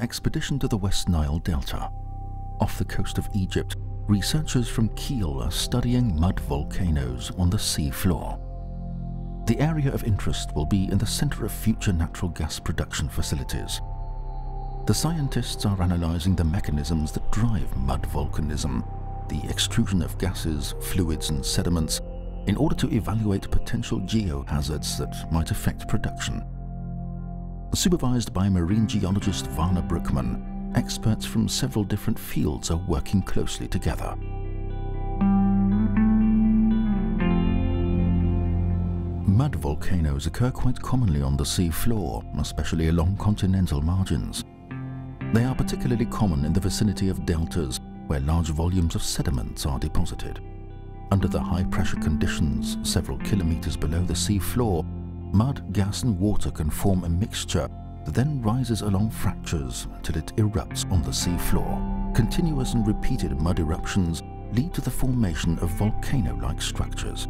expedition to the West Nile Delta. Off the coast of Egypt, researchers from Kiel are studying mud volcanoes on the sea floor. The area of interest will be in the center of future natural gas production facilities. The scientists are analyzing the mechanisms that drive mud volcanism, the extrusion of gases, fluids and sediments, in order to evaluate potential geohazards that might affect production. Supervised by marine geologist Warner Brückmann, experts from several different fields are working closely together. Mud volcanoes occur quite commonly on the sea floor, especially along continental margins. They are particularly common in the vicinity of deltas, where large volumes of sediments are deposited. Under the high pressure conditions several kilometers below the sea floor, mud, gas and water can form a mixture that then rises along fractures till it erupts on the sea floor. Continuous and repeated mud eruptions lead to the formation of volcano-like structures.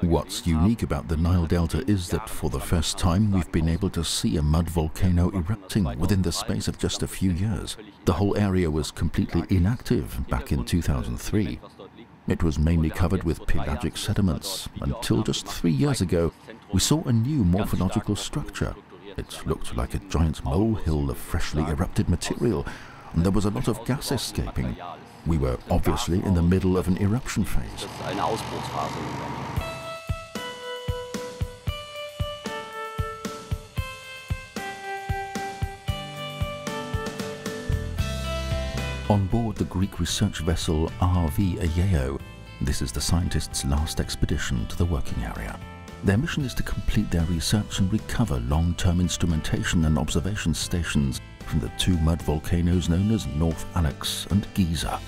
What's unique about the Nile Delta is that for the first time we've been able to see a mud volcano erupting within the space of just a few years. The whole area was completely inactive back in 2003. It was mainly covered with pelagic sediments until just three years ago we saw a new morphological structure. It looked like a giant molehill of freshly erupted material and there was a lot of gas escaping. We were obviously in the middle of an eruption phase. On board the Greek research vessel RV Aegaeo, this is the scientists' last expedition to the working area. Their mission is to complete their research and recover long-term instrumentation and observation stations from the two mud volcanoes known as North Alex and Giza.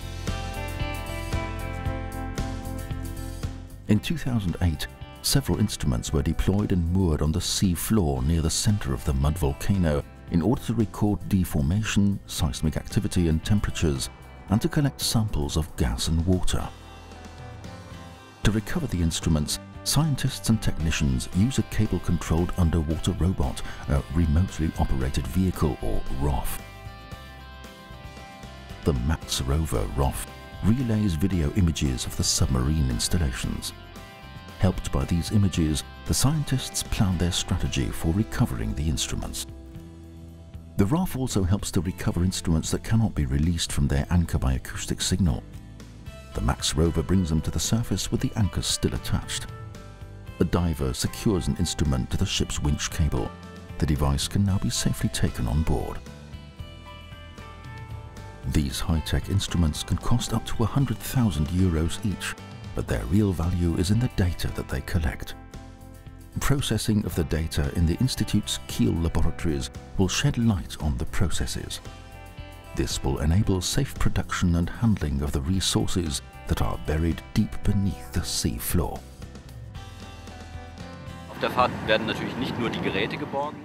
In 2008, several instruments were deployed and moored on the sea floor near the center of the mud volcano in order to record deformation, seismic activity and temperatures, and to collect samples of gas and water. To recover the instruments, scientists and technicians use a cable-controlled underwater robot, a remotely operated vehicle or ROV. The MAX rover ROV relays video images of the submarine installations. Helped by these images, the scientists plan their strategy for recovering the instruments. The ROV also helps to recover instruments that cannot be released from their anchor by acoustic signal. The MAX rover brings them to the surface with the anchors still attached. A diver secures an instrument to the ship's winch cable. The device can now be safely taken on board. These high-tech instruments can cost up to 100,000 euros each, but their real value is in the data that they collect. Processing of the data in the Institute's Kiel laboratories will shed light on the processes. This will enable safe production and handling of the resources that are buried deep beneath the sea floor.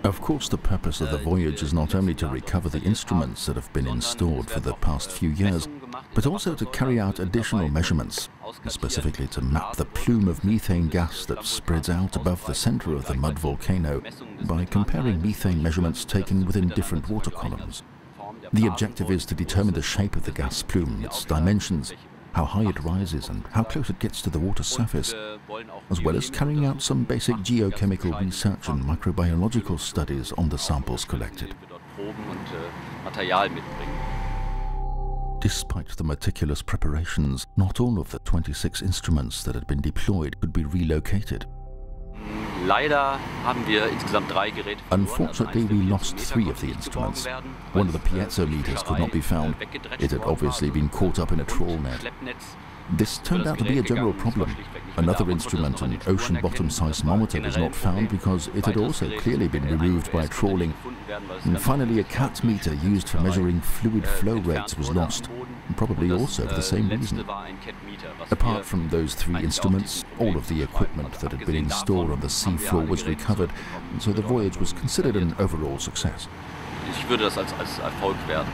Of course, the purpose of the voyage is not only to recover the instruments that have been installed for the past few years, but also to carry out additional measurements, specifically to map the plume of methane gas that spreads out above the center of the mud volcano by comparing methane measurements taken within different water columns. The objective is to determine the shape of the gas plume, its dimensions, how high it rises and how close it gets to the water surface, as well as carrying out some basic geochemical research and microbiological studies on the samples collected. Despite the meticulous preparations, not all of the 26 instruments that had been deployed could be relocated. Unfortunately, we lost three of the instruments. One of the piezometers could not be found. It had obviously been caught up in a trawl net. This turned out to be a general problem. Another instrument, an ocean bottom seismometer, was not found because it had also clearly been removed by trawling. And finally, a CAT meter used for measuring fluid flow rates was lost, probably also for the same reason. Apart from those three instruments, all of the equipment that had been in store on the seafloor was recovered, so the voyage was considered an overall success. Ich würde das als, als Erfolg werden.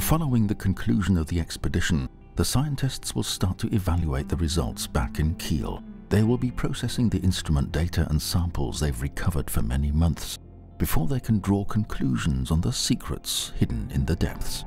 Following the conclusion of the expedition, the scientists will start to evaluate the results back in Kiel. They will be processing the instrument data and samples they've recovered for many months before they can draw conclusions on the secrets hidden in the depths.